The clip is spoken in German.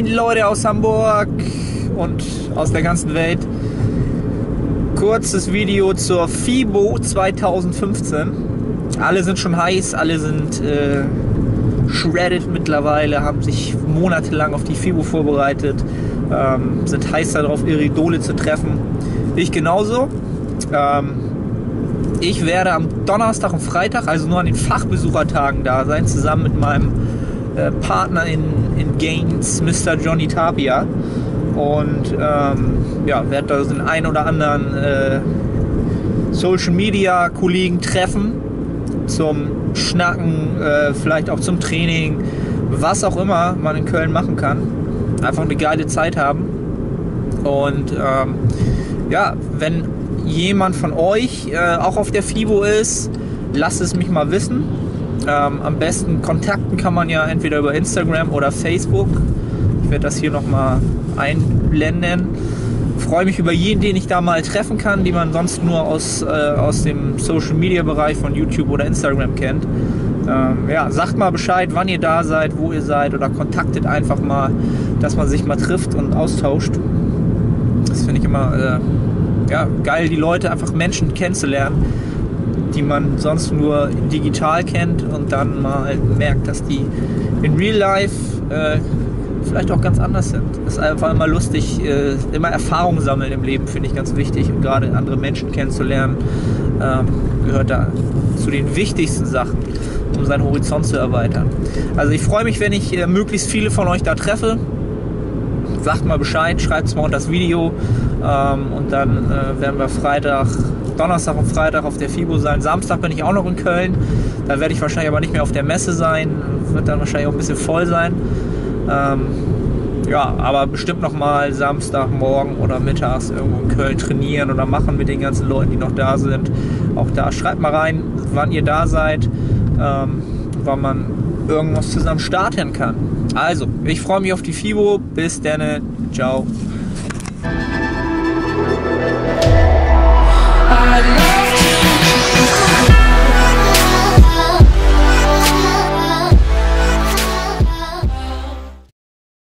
moin Leute aus Hamburg und aus der ganzen Welt. Kurzes Video zur FIBO 2015. Alle sind schon heiß, alle sind äh, shredded mittlerweile, haben sich monatelang auf die FIBO vorbereitet, ähm, sind heiß darauf, ihre Idole zu treffen. Ich genauso. Ähm, ich werde am Donnerstag und Freitag, also nur an den Fachbesuchertagen da sein, zusammen mit meinem äh, Partner in, in Gaines, Mr. Johnny Tapia. Und ähm, ja, werde da den einen oder anderen äh, Social Media Kollegen treffen zum Schnacken, äh, vielleicht auch zum Training, was auch immer man in Köln machen kann. Einfach eine geile Zeit haben. Und ähm, ja, wenn jemand von euch äh, auch auf der FIBO ist, lasst es mich mal wissen. Ähm, am besten kontakten kann man ja entweder über Instagram oder Facebook. Ich werde das hier nochmal einblenden. Freue mich über jeden, den ich da mal treffen kann, die man sonst nur aus, äh, aus dem Social Media Bereich von YouTube oder Instagram kennt. Ähm, ja, sagt mal Bescheid, wann ihr da seid, wo ihr seid oder kontaktet einfach mal, dass man sich mal trifft und austauscht. Das finde ich immer äh, ja, geil, die Leute einfach Menschen kennenzulernen die man sonst nur digital kennt und dann mal merkt, dass die in Real Life äh, vielleicht auch ganz anders sind. Es ist einfach immer lustig, äh, immer Erfahrung sammeln im Leben, finde ich ganz wichtig. Und gerade andere Menschen kennenzulernen, ähm, gehört da zu den wichtigsten Sachen, um seinen Horizont zu erweitern. Also ich freue mich, wenn ich äh, möglichst viele von euch da treffe. Sagt mal Bescheid, schreibt es mal unter das Video ähm, und dann äh, werden wir Freitag Donnerstag und Freitag auf der FIBO sein. Samstag bin ich auch noch in Köln. Da werde ich wahrscheinlich aber nicht mehr auf der Messe sein. Wird dann wahrscheinlich auch ein bisschen voll sein. Ähm, ja, aber bestimmt noch mal Samstagmorgen oder mittags irgendwo in Köln trainieren oder machen mit den ganzen Leuten, die noch da sind. Auch da schreibt mal rein, wann ihr da seid, ähm, wann man irgendwas zusammen starten kann. Also, ich freue mich auf die FIBO. Bis dann. Ciao.